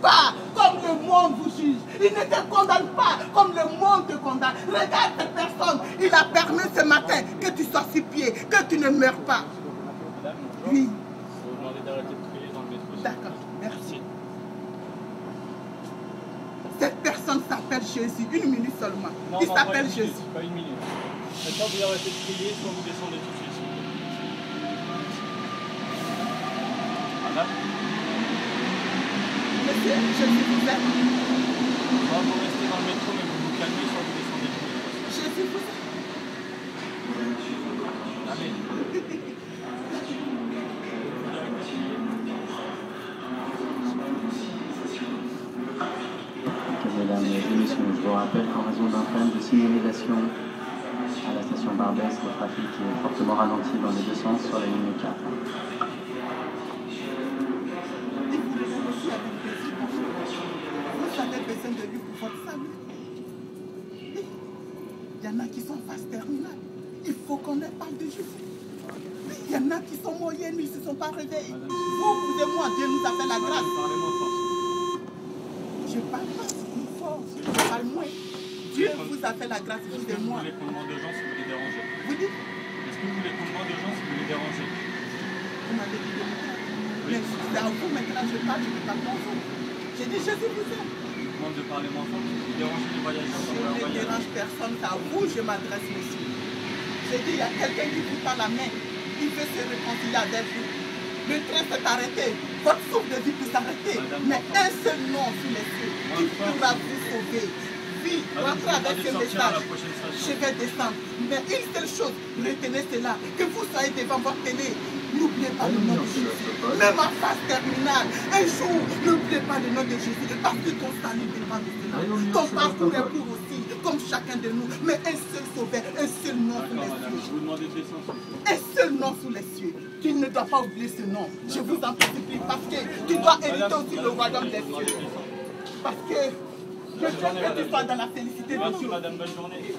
pas comme le monde vous juge. Il ne te condamne pas comme le monde te condamne. Regarde cette personne. Il a permis ce matin que tu sois sur pied, que tu ne meurs pas. Oui, d'accord. Merci. Cette personne s'appelle Jésus. Une minute seulement. Non, Il s'appelle Jésus. Pas une minute. Maintenant, vous arrêtez de crier, soit vous descendez tout de suite. s'il Monsieur, Jésus vous aime. soit vous restez dans le métro, mais vous vous calmez, soit vous descendez suite. Jésus vous. Ok, Mesdames et messieurs, je vous rappelle qu'en raison d'un problème de signalisation à la station Barbès, le trafic est fortement ralenti dans les deux sens Il y en a qui sont en phase terminale. Il faut qu'on leur parle de Jésus. Il y en a qui sont moyennes, ils ne se sont pas réveillés. Vous, vous et moi, Dieu nous a fait la grâce. Fort. Je parle pas une force, je parle moins. Dieu vous a fait la grâce, Est-ce vous que et vous moi. voulez qu'on demande aux gens si vous les dérangez? Vous dites, Est-ce que vous voulez qu'on demande aux gens si vous les dérangez? Vous m'avez dit de me taire. Mais c'est à vous maintenant, je parle, je ne parle pas aux J'ai dit, Jésus vous aime. Demande de parler moins fort si vous dérangez les voyageurs Je ne dérange personne, c'est à vous je m'adresse, monsieur. J'ai dit, il y a quelqu'un qui vous tend la main, il veut se réconcilier avec vous. Le train s'est arrêté, votre souffle de vie peut s'arrêter, mais un seul nom sur les cieux qui pourra vous sauver. Oui, rentrez avec ce message. Je vais descendre. Mais une seule chose, retenez cela, que vous soyez devant votre télé. N'oubliez pas le nom de Jésus. Même en phase terminale, un jour, n'oubliez pas le nom de Jésus. Parce que ton salut dépend de cela. Ton parcours est pour aussi, comme chacun de nous. Mais un seul sauveur, un seul nom sous les cieux. Un seul nom sous les cieux. Tu ne dois pas oublier ce nom. Je vous en supplie. Parce que tu dois hériter aussi le royaume des cieux. Parce que je veux que tu sois dans la félicité de Dieu. bonne journée.